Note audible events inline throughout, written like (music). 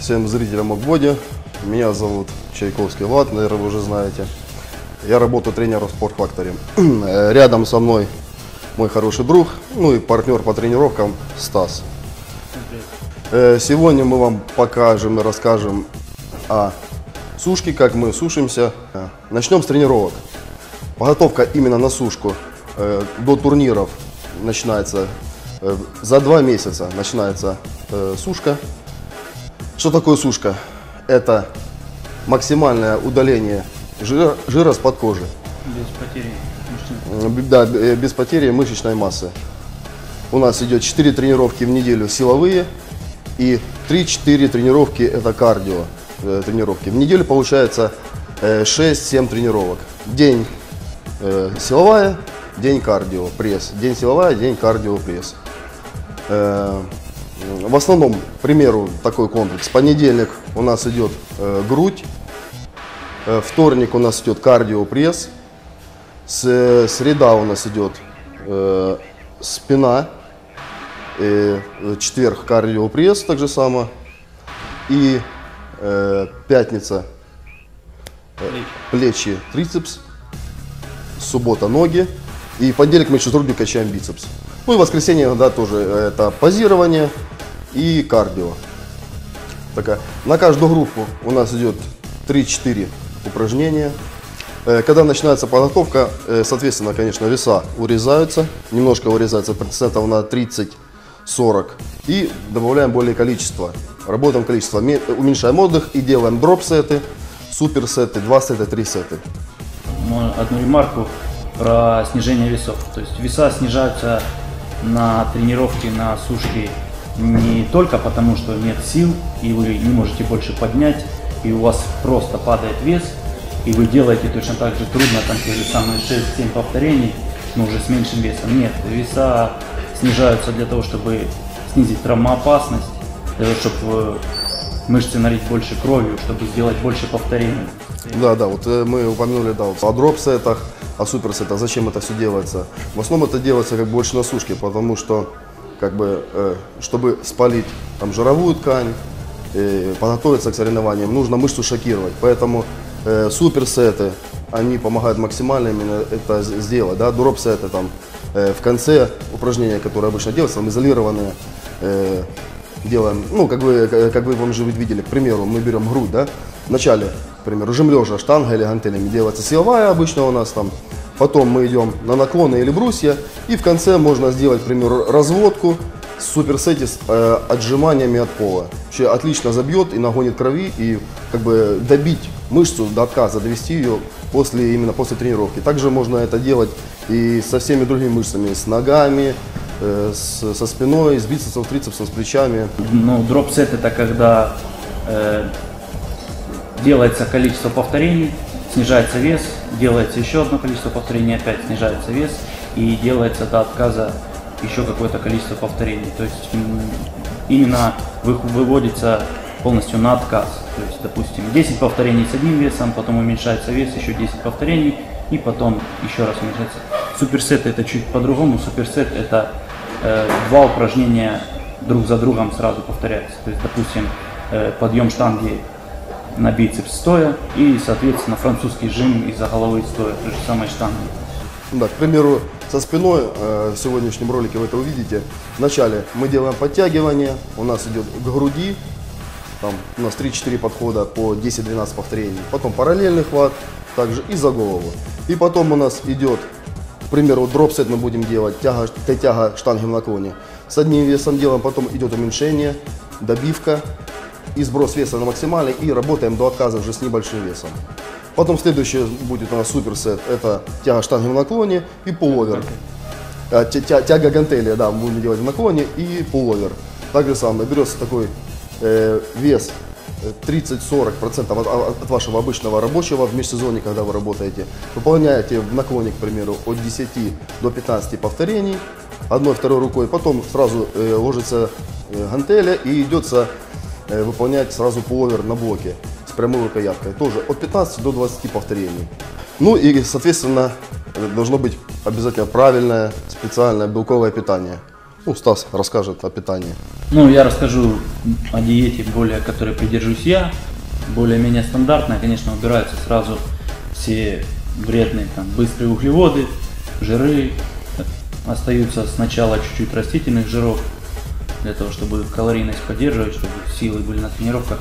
всем зрителям Акбоди. Меня зовут Чайковский Влад, наверное, вы уже знаете. Я работаю тренером в Factory. (clears throat) Э, Рядом со мной мой хороший друг, ну и партнер по тренировкам Стас. Э, Сегодня мы вам покажем и расскажем о сушке, как мы сушимся. Э, Начнем с тренировок. Подготовка именно на сушку до турниров начинается за два месяца начинается сушка. Что такое сушка? Это максимальное удаление жира, жира с-под кожи. Без потери. Э, Да, э, без потери мышечной массы. У нас идет 4 тренировки в неделю силовые и 3-4 тренировки это кардио э, тренировки. В неделю получается э, 6-7 тренировок. День э, силовая, день кардио, пресс. День силовая, день кардио, пресс. Э, В основном, к примеру, такой комплекс. Понедельник у нас идет э, грудь, Э, вторник у нас идет кардио, пресс, с, э, среда у нас идет э, спина, э, э, четверг кардио, пресс, так же само, и э, пятница Плечи. плечи, трицепс, суббота ноги, и понедельник мы еще руки качаем бицепс. Ну и воскресенье, да, тоже э, это позирование и кардио. Такая. На каждую группу у нас идет 3-4 упражнения. Э, Когда начинается подготовка, э, соответственно, конечно, веса урезаются, немножко урезается процентов на 30-40 и добавляем более количество. Работаем количество, ме- уменьшаем отдых и делаем дроп-сеты, суперсеты, 2 сета, 3 сета. Мо- Одну ремарку про снижение весов. То есть веса снижаются на тренировке, на сушке не только потому, что нет сил, и вы не можете больше поднять, и у вас просто падает вес, и вы делаете точно так же трудно, там те же самые 6-7 повторений, но уже с меньшим весом. Нет, веса снижаются для того, чтобы снизить травмоопасность, для того, чтобы мышцы налить больше кровью, чтобы сделать больше повторений. Да, да, вот э, мы упомянули, да, вот о дроп-сетах, о суперсетах, зачем это все делается. В основном это делается как больше на сушке, потому что, как бы, э, чтобы спалить там жировую ткань, э, подготовиться к соревнованиям, нужно мышцу шокировать. Поэтому э, суперсеты, они помогают максимально именно это сделать, да, дроп-сеты там э, в конце упражнения, которые обычно делаются, там изолированные, э, делаем, ну, как вы, как как вы, может быть, видели, к примеру, мы берем грудь, да, вначале, к примеру, жим лежа, штанга или гантелями делается силовая обычно у нас там, потом мы идем на наклоны или брусья, и в конце можно сделать, к примеру, разводку с суперсете с э, отжиманиями от пола. Вообще отлично забьет и нагонит крови, и как бы добить мышцу до отказа, довести ее после, именно после тренировки. Также можно это делать и со всеми другими мышцами, с ногами, э, с- со спиной, с бицепсом, трицепсом, с плечами. Ну, дроп-сет это когда э, делается количество повторений, снижается вес, делается еще одно количество повторений, опять снижается вес и делается до отказа еще какое-то количество повторений. То есть именно вы- выводится полностью на отказ. То есть, допустим, 10 повторений с одним весом, потом уменьшается вес, еще 10 повторений, и потом еще раз уменьшается. Суперсет это чуть по-другому. Суперсет это э, два упражнения друг за другом сразу повторяются. То есть, допустим, э, подъем штанги на бицепс стоя и, соответственно, французский жим из-за головы стоя, той же самой штанги. Да, к примеру, со спиной э, в сегодняшнем ролике вы это увидите. Вначале мы делаем подтягивание, у нас идет к груди, там у нас 3-4 подхода по 10-12 повторений. Потом параллельный хват, также и за голову. И потом у нас идет, к примеру, дропсет мы будем делать, тяга, Т-тяга штанги в наклоне. С одним весом делаем, потом идет уменьшение, добивка и сброс веса на максимальный. И работаем до отказа уже с небольшим весом. Потом следующее будет у нас суперсет, это тяга штанги в наклоне и пуловер. Э, тя- тя- Тяга гантели, да, мы будем делать в наклоне и пуловер. Так же самое, берется такой э, вес э, 30-40% от, от вашего обычного рабочего в межсезонье, когда вы работаете. Выполняете в наклоне, к примеру, от 10 до 15 повторений одной, второй рукой. Потом сразу э, ложится э, гантеля и идется э, выполнять сразу пуловер на блоке с прямой рукояткой. Тоже от 15 до 20 повторений. Ну и, соответственно, э, должно быть обязательно правильное специальное белковое питание. Ну, Стас расскажет о питании. Ну, я расскажу о диете, более которой придерживаюсь я. Более-менее стандартная, конечно, убираются сразу все вредные там, быстрые углеводы, жиры. Остаются сначала чуть-чуть растительных жиров, для того, чтобы калорийность поддерживать, чтобы силы были на тренировках.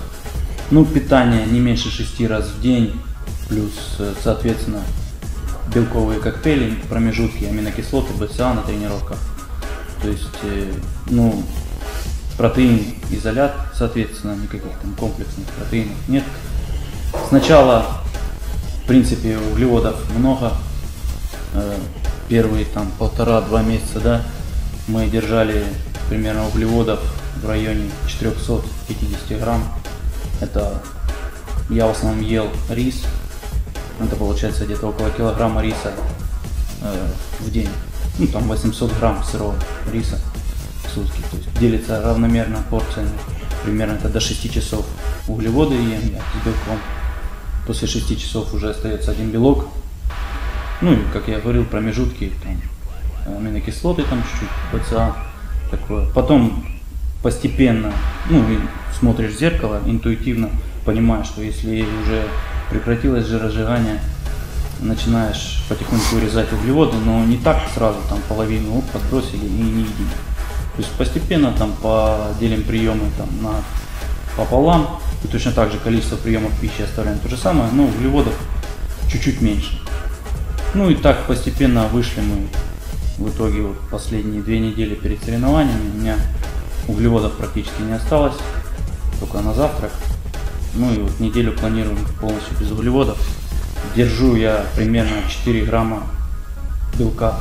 Ну, питание не меньше 6 раз в день, плюс, э, соответственно, белковые коктейли, промежутки, аминокислоты, БЦА на тренировках. То есть, э, ну, протеин, изолят, соответственно, никаких там комплексных протеинов нет. Сначала, в принципе, углеводов много. Э, Первые там полтора-два месяца, да, мы держали примерно углеводов в районе 450 грамм. Это я в основном ел рис. Это получается где-то около килограмма риса э, в день. Ну, там 800 грамм сырого риса в сутки. То есть делится равномерно порциями. Примерно это до 6 часов углеводы ем я с белком. После 6 часов уже остается один белок. Ну и, как я говорил, промежутки, там, аминокислоты там чуть-чуть, ПЦА, такое. Потом постепенно, ну смотришь в зеркало, интуитивно понимаешь, что если уже прекратилось жиросжигание, начинаешь потихоньку урезать углеводы, но не так сразу, там половину оп, подбросили и не едим. То есть постепенно там поделим приемы там на пополам, и точно так же количество приемов пищи оставляем то же самое, но углеводов чуть-чуть меньше. Ну и так постепенно вышли мы в итоге вот последние две недели перед соревнованиями. У меня углеводов практически не осталось, только на завтрак. Ну и вот неделю планируем полностью без углеводов. Держу я примерно 4 грамма белка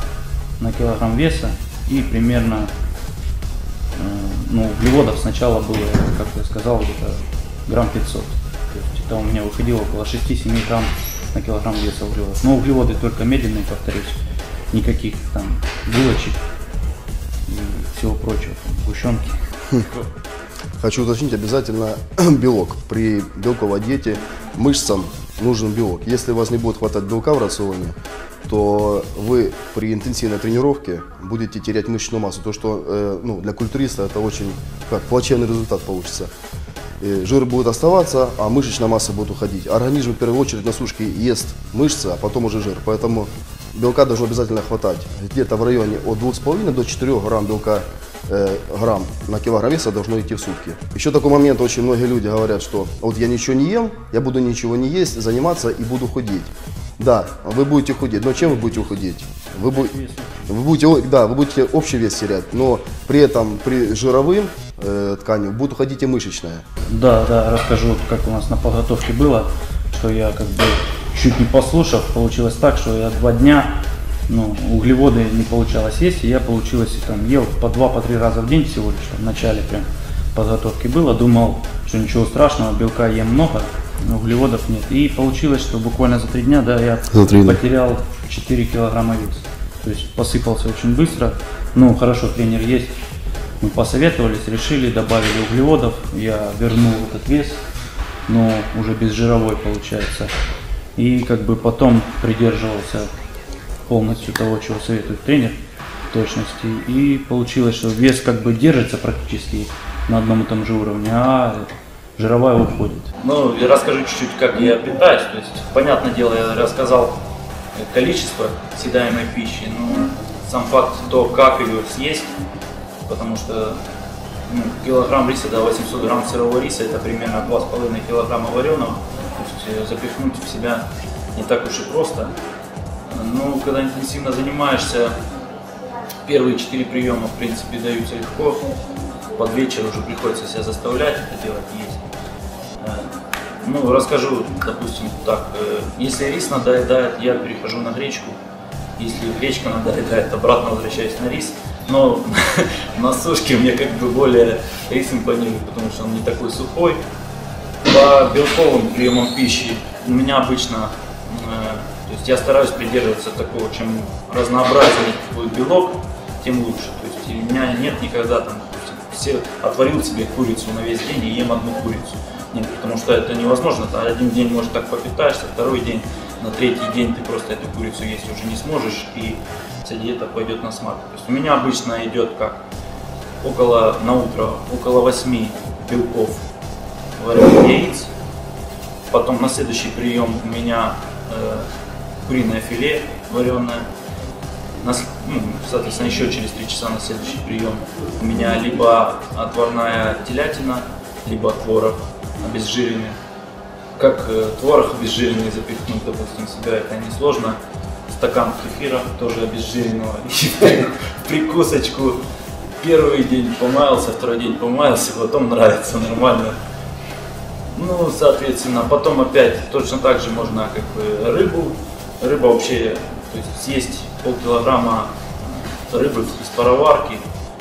на килограмм веса и примерно э, ну, углеводов сначала было, как я сказал, где-то грамм 500. То есть это у меня выходило около 6-7 грамм на килограмм веса углеводов. Но углеводы только медленные, повторюсь. Никаких там булочек и всего прочего, там, сгущенки. Хочу уточнить обязательно (clears throat) белок. При белковой диете мышцам нужен белок. Если у вас не будет хватать белка в рационе, то вы при интенсивной тренировке будете терять мышечную массу. То, что э, ну, для культуриста это очень как, плачевный результат получится. Э, жир будет оставаться, а мышечная масса будет уходить. Организм в первую очередь на сушке ест мышцы, а потом уже жир. Поэтому белка должно обязательно хватать. Где-то в районе от 2,5 до 4 грамм белка э, грамм на килограмм веса должно идти в сутки. Еще такой момент, очень многие люди говорят, что вот я ничего не ем, я буду ничего не есть, заниматься и буду худеть. Да, вы будете худеть, но чем вы будете худеть? Вы, бу- вы будете, да, вы будете общий вес терять, но при этом при жировым э, тканью будет уходить и мышечная. Да, да, расскажу, как у нас на подготовке было, что я как бы чуть не послушав, получилось так, что я два дня, ну, углеводы не получалось есть, и я получилось там ел по два, по три раза в день всего лишь, в начале прям подготовки было, думал, что ничего страшного, белка ем много, но углеводов нет. И получилось, что буквально за три дня, да, я За три дня. потерял 4 килограмма веса. То есть посыпался очень быстро. Ну, хорошо, тренер есть. Мы посоветовались, решили, добавили углеводов. Я вернул этот вес, но уже без жировой получается. И как бы потом придерживался полностью того, чего советует тренер точности. И получилось, что вес как бы держится практически на одном и том же уровне, а жировая уходит. Ну, и расскажу чуть-чуть, как я питаюсь. То есть, понятное дело, я рассказал количество съедаемой пищи, но сам факт то, как ее съесть, потому что ну, килограмм риса, да, 800 грамм сырого риса, это примерно 2,5 килограмма вареного, запихнуть в себя не так уж и просто. Ну, когда интенсивно занимаешься, первые четыре приема, в принципе, даются легко, под вечер уже приходится себя заставлять это делать, есть. Э, Ну, расскажу, допустим, так, э, если рис надоедает, я перехожу на гречку. Если гречка надоедает, обратно возвращаюсь на рис. Но (laughs) на сушке мне как бы более рис импонирует, потому что он не такой сухой. По белковым приемам пищи у меня обычно, э, то есть я стараюсь придерживаться такого, чем разнообразнее будет белок, тем лучше. То есть у меня нет никогда там, все отварил себе курицу на весь день и ем одну курицу. Нет, потому что это невозможно. Ты один день, может, так попитаешься, второй день, на третий день ты просто эту курицу есть уже не сможешь, и вся диета пойдет на смарку. То есть у меня обычно идет как около на утро около 8 белков вареных яиц. Потом на следующий прием у меня э, куриное филе вареное. На ну, соответственно, еще через 3 часа на следующий прием у меня либо отварная телятина, либо творог обезжиренный. Как э, творог обезжиренный запихнуть, допустим, себя, это несложно. Стакан кефира, тоже обезжиренного, (laughs) прикусочку. Первый день помаялся, второй день помаялся, потом нравится нормально. Ну, соответственно, потом опять точно так же можно как бы рыбу. Рыба вообще, то есть съесть полкилограмма рыбы из пароварки,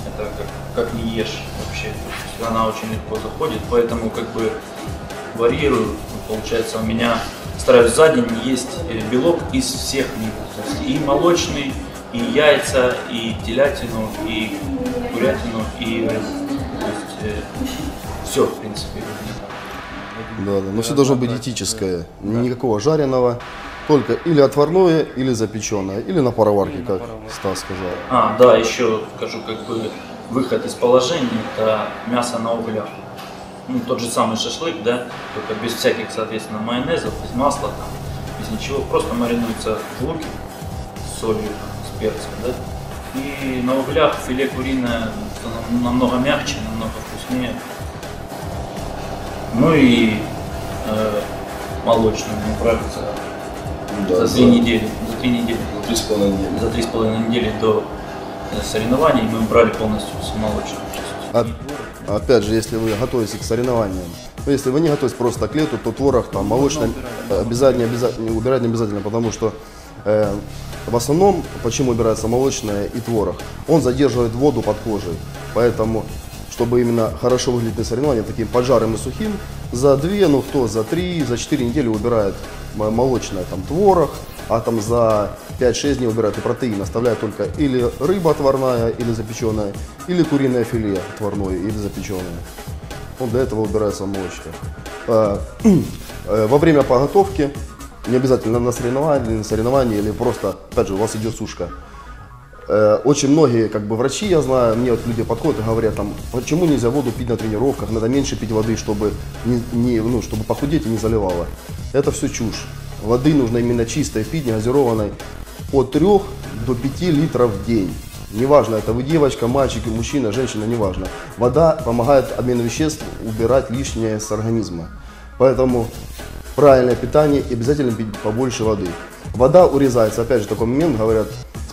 это как, как не ешь вообще. Она очень легко заходит, поэтому как бы варьирую. Получается, у меня стараюсь за день есть э, белок из всех видов. То есть и молочный, и яйца, и телятину, и курятину, и рыбу. То есть все, в принципе. Да, да. Но все должно быть диетическое. Никакого жареного. Только или отварное, или запеченное, или на пароварке, как Стас сказал. А, да, еще скажу, как бы выход из положения это мясо на углях. Ну, тот же самый шашлык, да, только без всяких, соответственно, майонезов, без масла, там, без ничего, просто маринуется в луке с солью, с перцем, да. И на углях филе куриное нам- намного мягче, намного вкуснее. Ну и э, молочную мне нравится за три недели. За три недели. Три с половиной недели. За три с половиной недели до э, соревнований мы брали полностью всю молочную часть. А- опять же, если вы готовитесь к соревнованиям, ну, если вы не готовитесь просто к лету, то творог там молочный обязательно, обязательно убирать не обязательно, потому что э, в основном, почему убирается молочное и творог, он задерживает воду под кожей, поэтому чтобы именно хорошо выглядеть на соревнованиях таким поджарым и сухим, за две, ну кто, за три, за четыре недели убирает молочное там творог, а там за 5-6 дней убирает и протеин, оставляет только или рыба отварная, или запеченная, или куриное филе отварное, или запеченное. Он для этого убирается молочко. А, (clears throat) э, Во время подготовки, не обязательно на соревновании, на соревновании или просто, опять же, у вас идет сушка. Э, Очень многие как бы врачи, я знаю, мне вот люди подходят и говорят, там, почему нельзя воду пить на тренировках, надо меньше пить воды, чтобы, не, не- ну, чтобы похудеть и не заливало. Это все чушь. Воды нужно именно чистой пить, не газированной, от 3 до 5 литров в день. Неважно, это вы девочка, мальчик, мужчина, женщина, неважно. Вода помогает обмену веществ убирать лишнее с организма. Поэтому правильное питание и обязательно пить побольше воды. Вода урезается, опять же, такой момент, говорят,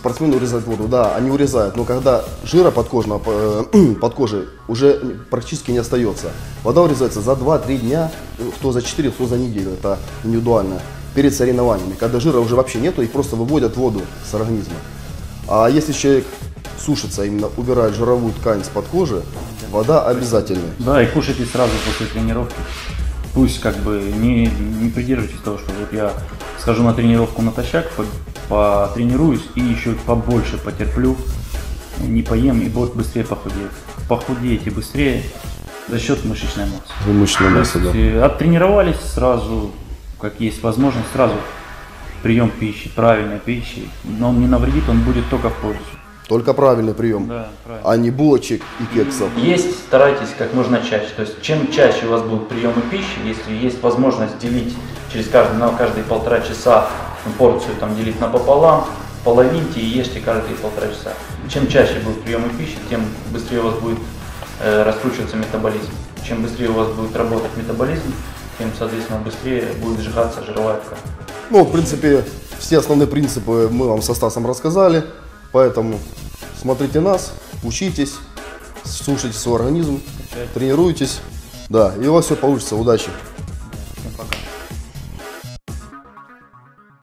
спортсмены урезают воду. Да, они урезают, но когда жира подкожного, э, (clears throat) под кожей уже практически не остается. Вода урезается за 2-3 дня, кто за 4, кто за неделю, это индивидуально, перед соревнованиями. Когда жира уже вообще нету, и просто выводят воду с организма. А если человек сушится, именно убирает жировую ткань с под кожи, вода обязательно. Да, и кушайте сразу после тренировки. Пусть как бы не, не придерживайтесь того, что вот я схожу на тренировку натощак, потренируюсь и еще побольше потерплю, не поем и вот быстрее похудею. Похудеете быстрее за счет мышечной массы. Масса, есть, да. э, Оттренировались сразу, как есть возможность, сразу прием пищи, правильной пищи. Но он не навредит, он будет только в пользу. Только правильный прием, Да, правильно. а не булочек и кексов. Есть, старайтесь как можно чаще. То есть чем чаще у вас будут приемы пищи, если есть возможность делить через каждый, на каждые полтора часа порцию там делить напополам, половиньте и ешьте каждые полтора часа. Чем чаще будут приемы пищи, тем быстрее у вас будет э, раскручиваться метаболизм. Чем быстрее у вас будет работать метаболизм, тем, соответственно, быстрее будет сжигаться жировая ткань. Ну, в принципе, все основные принципы мы вам со Стасом рассказали, поэтому смотрите нас, учитесь, слушайте свой организм, тренируйтесь, да, и у вас все получится, удачи.